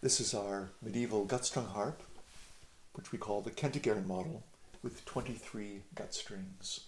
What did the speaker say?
This is our medieval gut-strung harp, which we call the Kentigern model, with 23 gut strings.